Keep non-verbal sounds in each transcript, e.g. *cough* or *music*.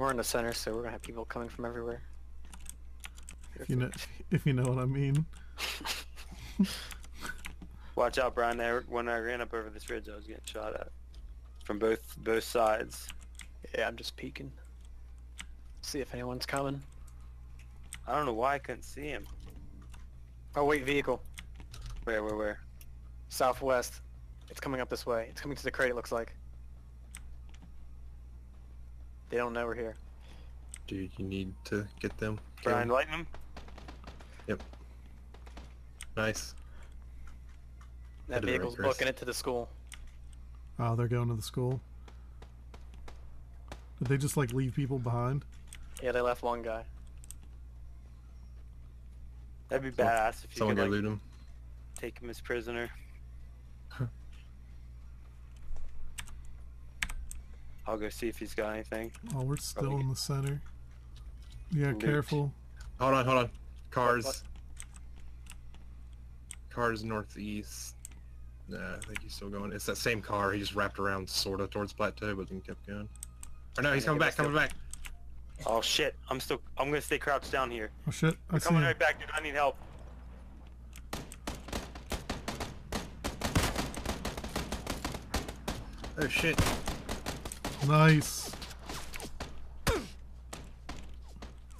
We're in the center, so we're gonna have people coming from everywhere. If you know, if you know what I mean. *laughs* Watch out, Brian. There, when I ran up over this ridge, I was getting shot at from both both sides. Yeah, I'm just peeking. See if anyone's coming. I don't know why I couldn't see him. Oh wait, vehicle. Where, where, where? Southwest. It's coming up this way. It's coming to the crate, it looks like. They don't know we're here. Dude, you need to get them. Kill Brian, 'em. them. him. Nice. That Head to the vehicle's booking it to the school. Oh, they're going to the school. Did they just like leave people behind? Yeah, they left one guy. That'd be Some- badass if you Someone could go like, loot them. take him as prisoner. *laughs* I'll go see if he's got anything. Oh, we're still Probably in the center. Yeah, Loot. careful. Hold on, hold on. Cars. what? Cars northeast. Nah, I think he's still going. It's that same car. He just wrapped around sorta towards plateau, but then kept going. Or no, he's coming back, coming back. Oh shit! I'm still. I'm gonna stay crouched down here. Oh shit, I I'm coming him. right back, dude. I need help. Oh shit. Nice.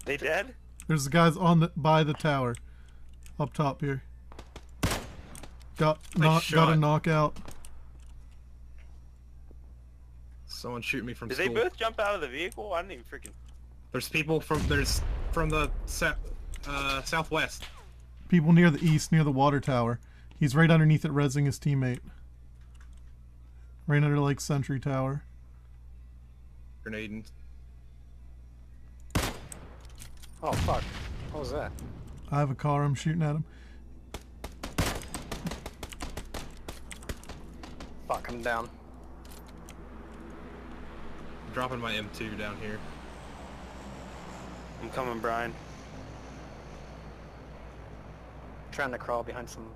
They dead? There's the guys on the by the tower, up top here. Got knock, got a knockout. Someone shoot me from Did school. they both jump out of the vehicle? I didn't even freaking. There's people from there's from the sa- uh, southwest. People near the east, near the water tower. He's right underneath it, resing his teammate. Right under Lake Sentry Tower. Grenading. Oh fuck. What was that? I have a car. I'm shooting at him. Fuck, I'm down. Dropping my M2 down here. I'm coming, Brian. trying to crawl behind some.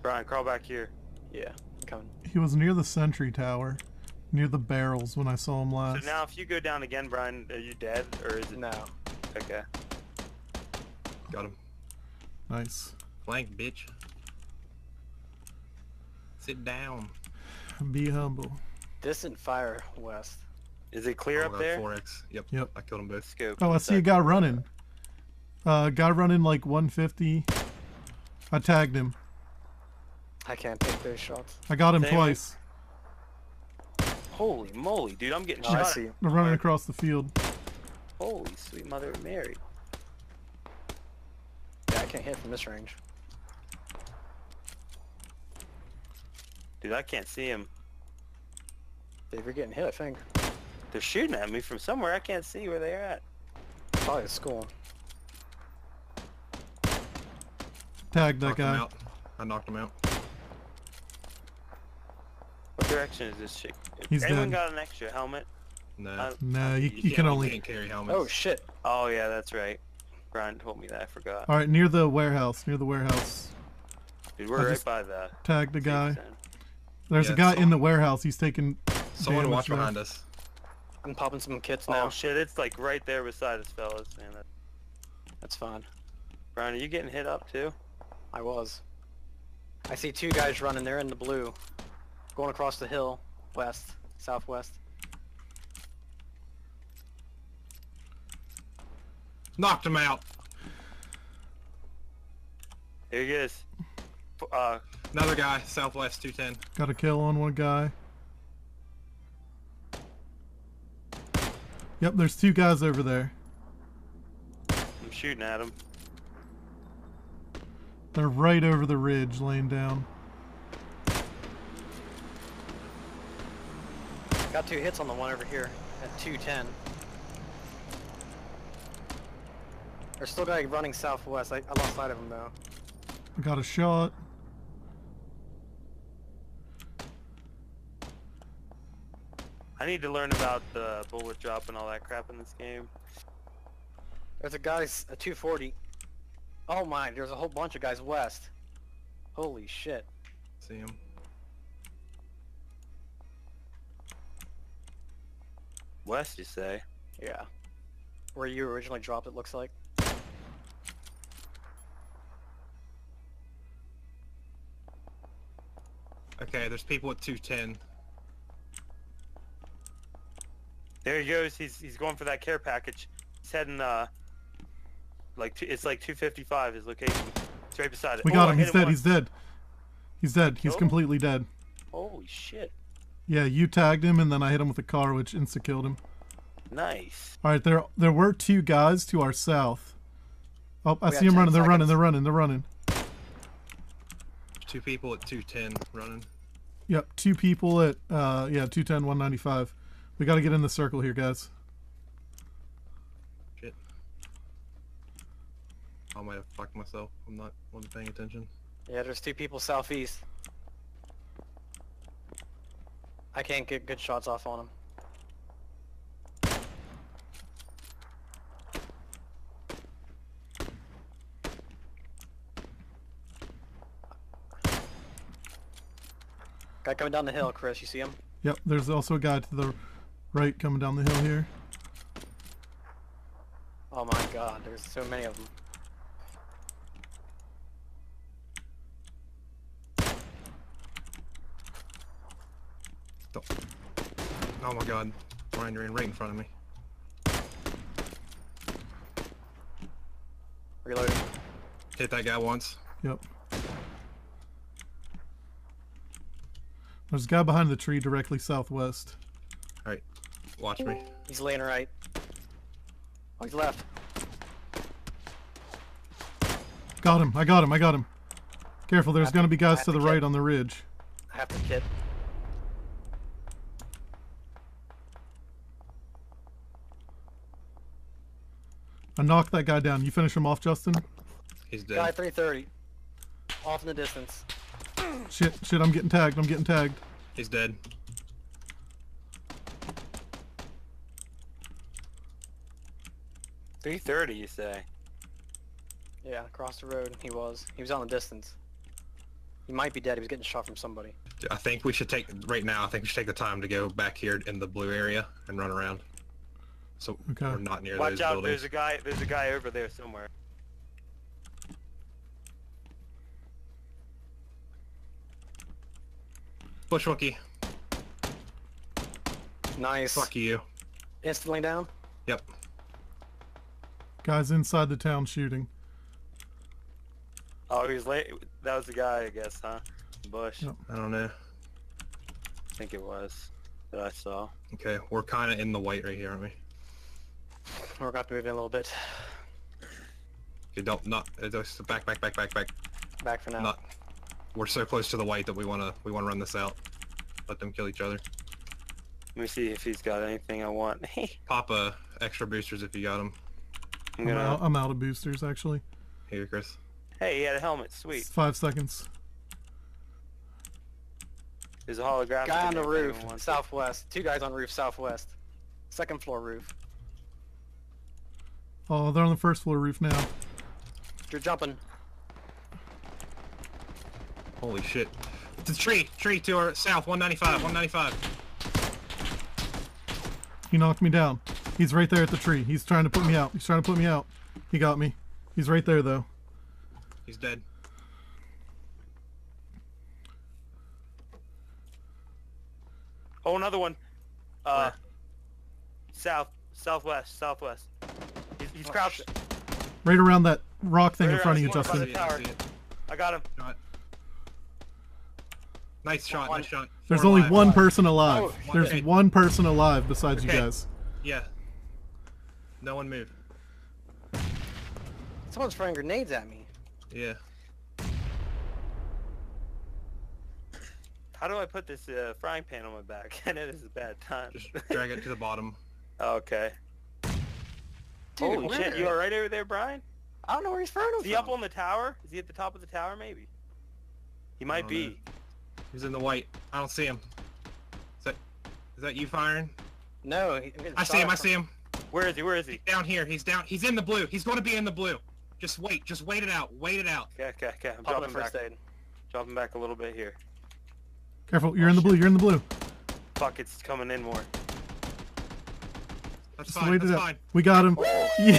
Brian, crawl back here. Yeah, I'm coming. He was near the Sentry Tower, near the barrels when I saw him last. So now, if you go down again, Brian, are you dead or is it? No. Okay. Got him. Nice. Flank, bitch. Sit down. Be humble. Distant fire west. Is it clear Oh, up there? 4x. Yep. Yep. I killed them both. Scope. Oh, I see a guy running. Uh, guy running like 150. I tagged him. I can't take those shots. I got him Same. twice. Holy moly, dude! I'm getting Oh, I shot. see. They're running across the field. Holy sweet mother of Mary. Yeah, I can't hit from this range. Dude, I can't see him. Dave, you're getting hit, I think. They're shooting at me from somewhere. I can't see where they're at. Probably a school. Tagged that Knocked him guy. out. I knocked him out. What direction is this chick? He's Anyone dead. got an extra helmet? No. Uh, Nah, you, you, you can't, can you only. can't carry helmets. Oh shit. Oh yeah, that's right. Brian told me that. I forgot. All right, near the warehouse. Near the warehouse. Dude, we're I right by the. Tagged a guy. There's Yeah, a guy in the warehouse. He's taking. Someone watch there. behind us. I'm popping some kits now. Oh now. shit! It's like right there beside us, fellas. Man, that... That's fine. Brian, are you getting hit up too? I was. I see two guys running. They're in the blue. Going across the hill. West. Southwest. Knocked him out. Here he is. Uh, Another guy, southwest 210. Got a kill on one guy. Yep, there's two guys over there. I'm shooting at him. They're right over the ridge, laying down. Got two hits on the one over here at 210. There's still a guy running southwest. I, I lost sight of him though. I got a shot. I need to learn about the bullet drop and all that crap in this game. There's a guy, a 240. Oh my, there's a whole bunch of guys west. Holy shit. See him. West, you say? Yeah. Where you originally dropped, it looks like. Okay, there's people at 210. There he goes. He's he's going for that care package. He's heading uh like two, it's like 255 his location. It's right beside it. We Oh, got I him. He's dead. He's dead. He's dead. He's Killed him? completely dead. Holy shit! Yeah, you tagged him, and then I hit him with a car, which insta killed him. Nice. All right, there there were two guys to our south. Oh, I We see have them 10 running. They're running. They're running. They're running. Two people at 210 running. Yep, two people at uh yeah, 210 195. We got to get in the circle here, guys. Shit. I might have fucked myself. I'm not wasn't paying attention. Yeah, there's two people southeast. I can't get good shots off on them. Guy coming down the hill, Chris. You see him? Yep, there's also a guy to the right coming down the hill here. Oh my god, there's so many of them. Oh my god. Ryan, you're in right in front of me. Reloading. Hit that guy once. Yep. There's a guy behind the tree directly southwest. Alright. Watch me. He's laying right. Oh, he's left. Got him. I got him. I got him. Careful, there's going to to- be guys to to the get- right on the ridge. I have to kit. I knocked that guy down. You finish him off, Justin? He's dead. Guy 330. Off in the distance. Shit, shit, I'm getting tagged. I'm getting tagged. He's dead. Three thirty, you say? Yeah, across the road. He was. He was on the distance. He might be dead. He was getting shot from somebody. I think we should take right now. I think we should take the time to go back here in the blue area and run around. So Okay. we're not near Watch those out! buildings. There's a guy. There's a guy over there somewhere. Bushwookie. Nice. Fuck you. Instantly down. Yep. Guys inside the town shooting. Oh, he's late. That was the guy, I guess, huh? Bush. Yep. I don't know. I think it was that I saw. Okay, we're kind of in the white right here, aren't we? We're going to have to move in a little bit. Okay, don't not uh, just back, back, back, back, back. Back for now. Not. We're so close to the white that we wanna we wanna run this out. Let them kill each other. Let me see if he's got anything I want. *laughs* Pop uh, extra boosters if you got them. I'm I'm out, I'm out of boosters, actually. Here, Chris. Hey, he had a helmet. Sweet. It's five seconds. There's a holographic. Guy on the roof. anyone wants it. Southwest. Two guys on roof southwest. Second floor roof. Oh, they're on the first floor roof now. You're jumping. Holy shit. It's a tree. Tree to our south. 195. 195. He knocked me down. He's right there at the tree. He's trying to put me out. He's trying to put me out. He got me. He's right there, though. He's dead. Oh, another one. Uh, Where? south, southwest, southwest. He's, he's Oh, crouched. shit. Right around that rock thing Right in front of you, around the corner Justin. by I Tower. see it. I got him. Shot. Nice shot. One. Nice shot. There's Four only alive. one person alive. Oh, There's okay. one person alive besides you guys. Yeah. No one move. Someone's throwing grenades at me. Yeah. How do I put this uh, frying pan on my back? *laughs* I know this is a bad time. Just drag it to the bottom. *laughs* okay. Dude, Holy where? shit! You all right over there, Brian? I don't know where he's throwing them Is he from. up on the tower? Is he at the top of the tower? Maybe. He might be. know. He's in the white. I don't see him. Is that is that you firing? No, he, I'm getting I see shot him. I see him. Where is he? Where is he? Down here. He's down. He's in the blue. He's going to be in the blue. Just wait. Just wait it out. Wait it out. Okay, okay, okay. I'm Popping dropping first back. aid. Dropping back a little bit here. Careful, you're Oh, in the oh, blue. You're in the blue. Fuck, it's coming in more. That's Just fine. wait That's fine. We got him. Yeah.